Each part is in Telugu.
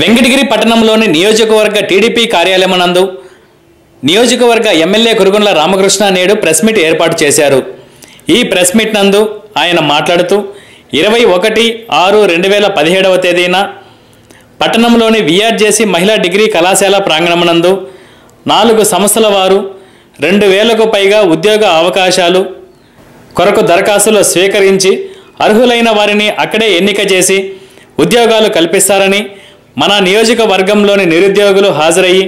వెంకటగిరి పట్టణంలోని నియోజకవర్గ టీడీపీ కార్యాలయమనందు నియోజకవర్గ ఎమ్మెల్యే కురుగుండ్ల రామకృష్ణ నేడు ప్రెస్ మీట్ ఏర్పాటు చేశారు. ఈ ప్రెస్ మీట్ నందు ఆయన మాట్లాడుతూ ఇరవై ఒకటి ఆరు రెండు వేల పదిహేడవ తేదీన పట్టణంలోని విఆర్జేసీ మహిళా డిగ్రీ కళాశాల ప్రాంగణమునందు నాలుగు సంస్థల వారు రెండు వేలకు పైగా ఉద్యోగ అవకాశాలు కొరకు దరఖాస్తులు స్వీకరించి అర్హులైన వారిని అక్కడే ఎన్నిక చేసి ఉద్యోగాలు కల్పిస్తారని మన నియోజకవర్గంలోని నిరుద్యోగులు హాజరయ్యి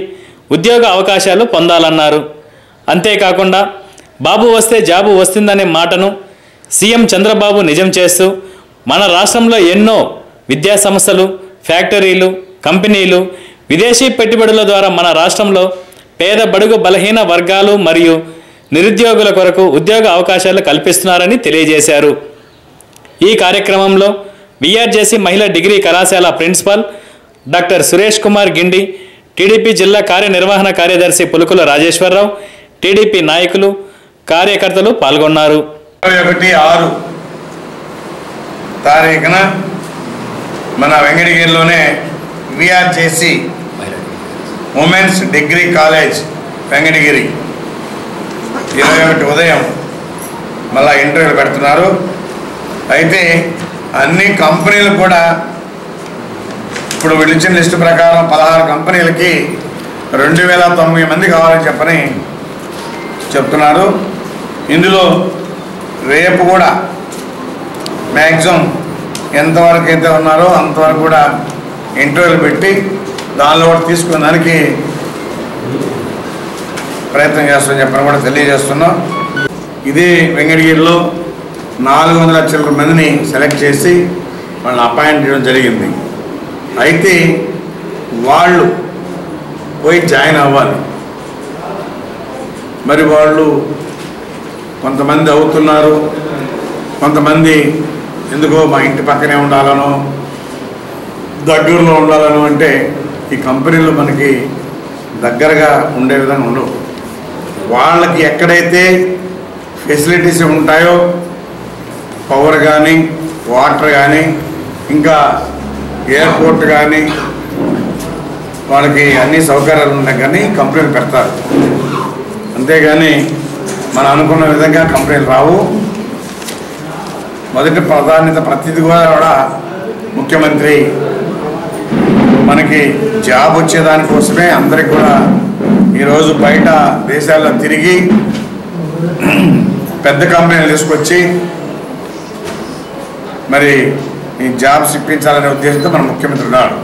ఉద్యోగ అవకాశాలు పొందాలన్నారు. అంతేకాకుండా బాబు వస్తే జాబు వస్తుందనే మాటను సీఎం చంద్రబాబు నిజం చేస్తూ మన రాష్ట్రంలో ఎన్నో విద్యా సంస్థలు ఫ్యాక్టరీలు కంపెనీలు విదేశీ పెట్టుబడుల ద్వారా మన రాష్ట్రంలో పేద బడుగు బలహీన వర్గాలు మరియు నిరుద్యోగుల కొరకు ఉద్యోగ అవకాశాలు కల్పిస్తున్నారని తెలియజేశారు. ఈ కార్యక్రమంలో విఆర్జేసీ మహిళా డిగ్రీ కళాశాల principal doctor Suresh Kumar Gindi TDP జిల్లా కార్యనిర్వహణ కార్యదర్శి పులుకుల రాజేశ్వరరావు టీడీపీ నాయకులు కార్యకర్తలు పాల్గొన్నారు. ఇరవై ఒకటి ఆరు తారీఖున మన వెంకటగిరిలోనే VRJC women's degree college Venkatagiri. ఇరవై ఒకటి ఉదయం మళ్ళీ ఇంటర్వ్యూలు పెడుతున్నారు. అయితే అన్ని కంపెనీలు కూడా ఇప్పుడు విడిచిన లిస్టు ప్రకారం పదహారు కంపెనీలకి రెండు వేల తొంభై మంది కావాలని చెప్పని చెప్తున్నారు. ఇందులో రేపు కూడా మ్యాక్సిమం ఎంతవరకు అయితే ఉన్నారో అంతవరకు కూడా ఇంటర్వ్యూలు పెట్టి దానిలో కూడా తీసుకున్న దానికి ప్రయత్నం చేస్తామని చెప్పని కూడా తెలియజేస్తున్నాం. ఇదే వెంకటగిరిలో నాలుగు వందల చిల్లర మందిని సెలెక్ట్ చేసి వాళ్ళని అపాయింట్ చేయడం జరిగింది. అయితే వాళ్ళు పోయి జాయిన్ అవ్వాలి. మరి వాళ్ళు కొంతమంది అవుతున్నారు కొంతమంది ఎందుకో మా ఇంటి పక్కనే ఉండాలనో దగ్గరలో ఉండాలనో అంటే ఈ కంపెనీలు మనకి దగ్గరగా ఉండే విధంగా ఉండవు. వాళ్ళకి ఎక్కడైతే ఫెసిలిటీస్ ఉంటాయో పవర్ కానీ వాటర్ కానీ ఇంకా ఎయిర్పోర్ట్ కానీ వాళ్ళకి అన్ని సౌకర్యాలు ఉన్నాయి కానీ కంపెనీలు పెడతారు. అంతేగాని మనం అనుకున్న విధంగా కంపెనీలు రావు. మొదటి ప్రాధాన్యత ప్రతిదీ కూడా కూడా ముఖ్యమంత్రి. మనకి జాబ్ వచ్చేదానికోసమే అందరికి కూడా ఈరోజు బయట దేశాల్లో తిరిగి పెద్ద కంపెనీలు తీసుకొచ్చి మరి ఈ జాబ్స్ ఇప్పించాలనే ఉద్దేశంతో మన ముఖ్యమంత్రి ఉన్నాడు.